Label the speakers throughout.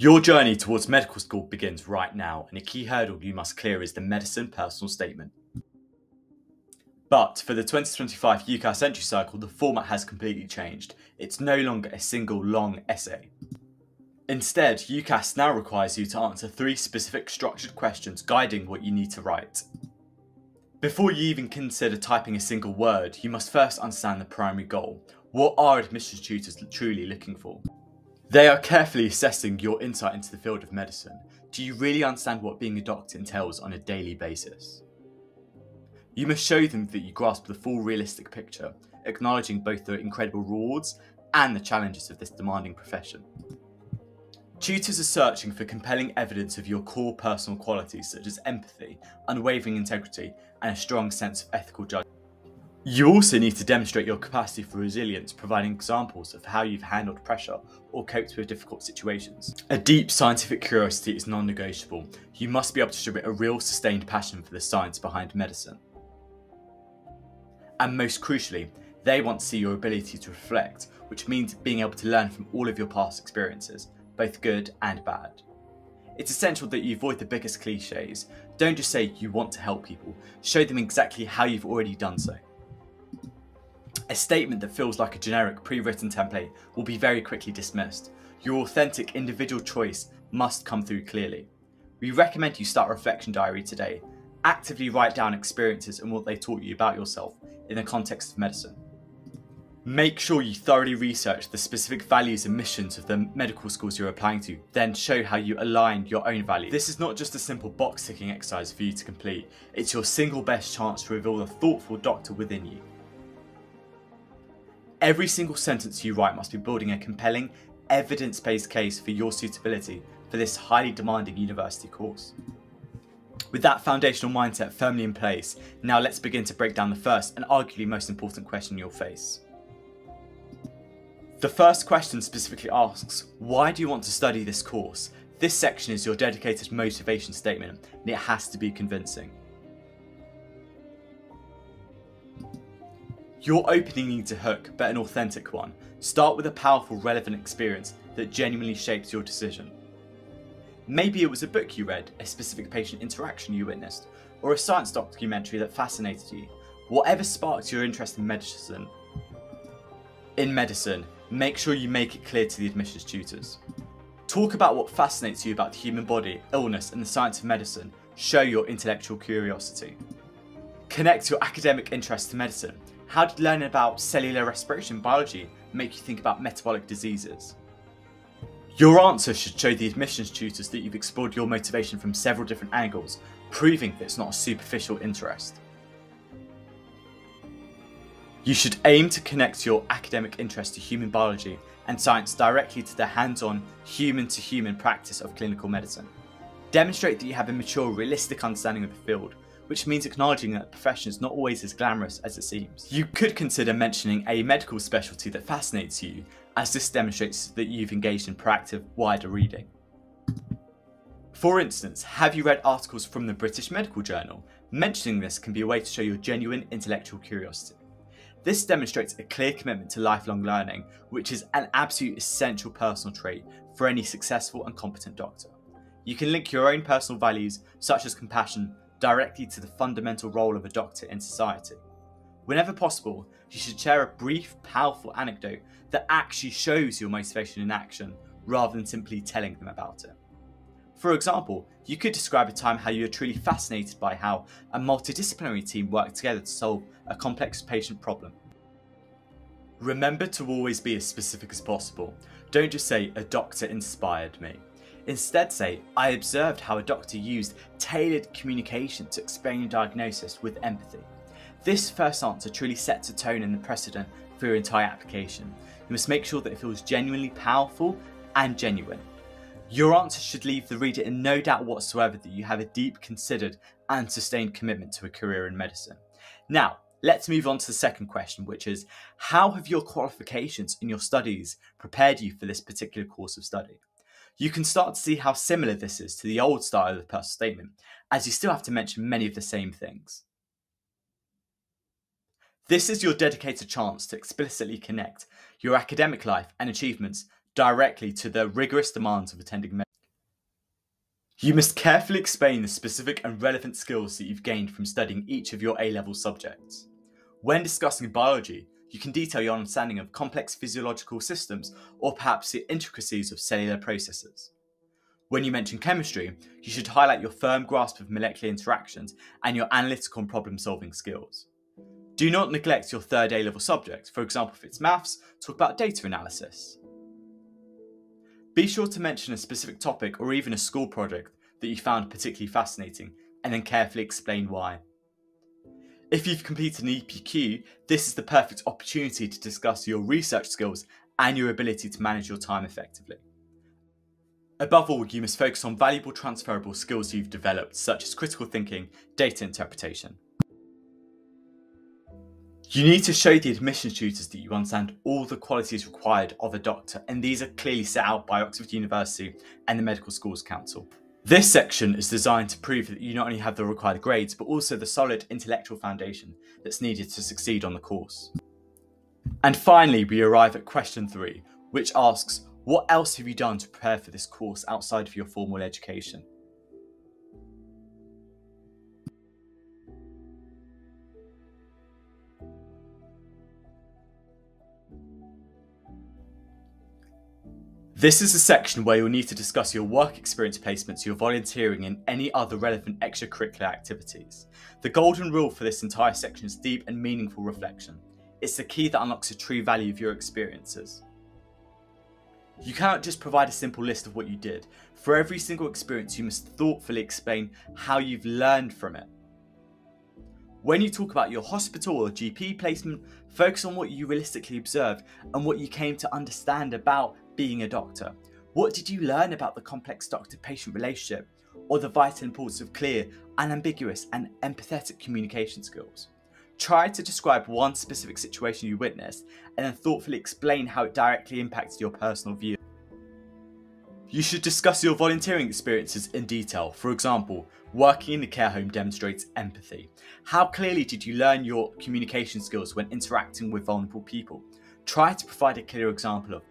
Speaker 1: Your journey towards medical school begins right now, and a key hurdle you must clear is the medicine personal statement. But for the 2025 UCAS entry cycle, the format has completely changed. It's no longer a single long essay. Instead, UCAS now requires you to answer three specific structured questions guiding what you need to write. Before you even consider typing a single word, you must first understand the primary goal. What are admissions tutors truly looking for? They are carefully assessing your insight into the field of medicine. Do you really understand what being a doctor entails on a daily basis? You must show them that you grasp the full realistic picture, acknowledging both the incredible rewards and the challenges of this demanding profession. Tutors are searching for compelling evidence of your core personal qualities such as empathy, unwavering integrity, and a strong sense of ethical judgment. You also need to demonstrate your capacity for resilience, providing examples of how you've handled pressure or coped with difficult situations. A deep scientific curiosity is non negotiable. You must be able to show a real sustained passion for the science behind medicine. And most crucially, they want to see your ability to reflect, which means being able to learn from all of your past experiences both good and bad. It's essential that you avoid the biggest cliches. Don't just say you want to help people, show them exactly how you've already done so. A statement that feels like a generic pre written template will be very quickly dismissed. Your authentic individual choice must come through clearly. We recommend you start a reflection diary today. Actively write down experiences and what they taught you about yourself in the context of medicine. Make sure you thoroughly research the specific values and missions of the medical schools you're applying to, then show how you align your own values. This is not just a simple box ticking exercise for you to complete, it's your single best chance to reveal the thoughtful doctor within you. Every single sentence you write must be building a compelling, evidence based case for your suitability for this highly demanding university course. With that foundational mindset firmly in place, now let's begin to break down the first and arguably most important question you'll face. The first question specifically asks, why do you want to study this course? This section is your dedicated motivation statement and it has to be convincing. Your opening needs a hook, but an authentic one. Start with a powerful, relevant experience that genuinely shapes your decision. Maybe it was a book you read, a specific patient interaction you witnessed, or a science documentary that fascinated you. Whatever sparked your interest in medicine. In medicine, make sure you make it clear to the admissions tutors. Talk about what fascinates you about the human body, illness, and the science of medicine. Show your intellectual curiosity. Connect your academic interest to medicine. How did learning about cellular respiration biology make you think about metabolic diseases? Your answer should show the admissions tutors that you've explored your motivation from several different angles, proving that it's not a superficial interest. You should aim to connect your academic interest to human biology and science directly to the hands-on, human-to-human practice of clinical medicine. Demonstrate that you have a mature, realistic understanding of the field, which means acknowledging that the profession is not always as glamorous as it seems. You could consider mentioning a medical specialty that fascinates you, as this demonstrates that you've engaged in proactive, wider reading. For instance, have you read articles from the British Medical Journal? Mentioning this can be a way to show your genuine intellectual curiosity. This demonstrates a clear commitment to lifelong learning, which is an absolute essential personal trait for any successful and competent doctor. You can link your own personal values, such as compassion, directly to the fundamental role of a doctor in society. Whenever possible, you should share a brief, powerful anecdote that actually shows your motivation in action rather than simply telling them about it. For example, you could describe a time how you were truly fascinated by how a multidisciplinary team worked together to solve a complex patient problem. Remember to always be as specific as possible. Don't just say, a doctor inspired me. Instead say, I observed how a doctor used tailored communication to explain a diagnosis with empathy. This first answer truly sets a tone and the precedent for your entire application. You must make sure that it feels genuinely powerful and genuine. Your answer should leave the reader in no doubt whatsoever that you have a deep, considered, and sustained commitment to a career in medicine. Now, let's move on to the second question, which is How have your qualifications and your studies prepared you for this particular course of study? You can start to see how similar this is to the old style of the personal statement, as you still have to mention many of the same things. This is your dedicated chance to explicitly connect your academic life and achievements directly to the rigorous demands of attending med. You must carefully explain the specific and relevant skills that you've gained from studying each of your A level subjects. When discussing biology, you can detail your understanding of complex physiological systems or perhaps the intricacies of cellular processes. When you mention chemistry, you should highlight your firm grasp of molecular interactions and your analytical and problem solving skills. Do not neglect your third A level subject, for example, if it's maths, talk about data analysis. Be sure to mention a specific topic or even a school project that you found particularly fascinating and then carefully explain why. If you've completed an EPQ, this is the perfect opportunity to discuss your research skills and your ability to manage your time effectively. Above all, you must focus on valuable transferable skills you've developed, such as critical thinking, data interpretation. You need to show the admissions tutors that you understand all the qualities required of a doctor, and these are clearly set out by Oxford University and the Medical Schools Council. This section is designed to prove that you not only have the required grades, but also the solid intellectual foundation that's needed to succeed on the course. And finally, we arrive at question three, which asks, what else have you done to prepare for this course outside of your formal education? This is a section where you'll need to discuss your work experience placements, your volunteering, and any other relevant extracurricular activities. The golden rule for this entire section is deep and meaningful reflection. It's the key that unlocks the true value of your experiences. You cannot just provide a simple list of what you did. For every single experience, you must thoughtfully explain how you've learned from it. When you talk about your hospital or GP placement, focus on what you realistically observed and what you came to understand about being a doctor? What did you learn about the complex doctor patient relationship or the vital importance of clear, unambiguous, and empathetic communication skills? Try to describe one specific situation you witnessed and then thoughtfully explain how it directly impacted your personal view. You should discuss your volunteering experiences in detail. For example, working in the care home demonstrates empathy. How clearly did you learn your communication skills when interacting with vulnerable people? Try to provide a clear example of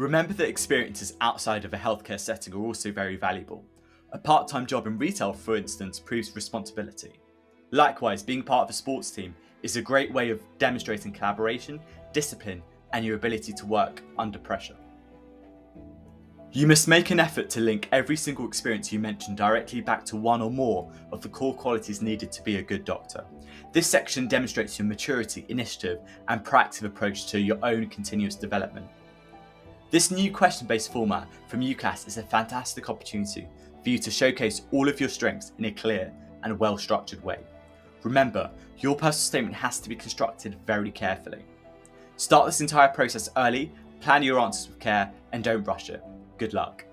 Speaker 1: Remember that experiences outside of a healthcare setting are also very valuable. A part time job in retail, for instance, proves responsibility. Likewise, being part of a sports team is a great way of demonstrating collaboration, discipline, and your ability to work under pressure. You must make an effort to link every single experience you mention directly back to one or more of the core qualities needed to be a good doctor. This section demonstrates your maturity, initiative, and proactive approach to your own continuous development. This new question based format from UCAS is a fantastic opportunity for you to showcase all of your strengths in a clear and well structured way. Remember, your personal statement has to be constructed very carefully. Start this entire process early, plan your answers with care, and don't rush it. Good luck.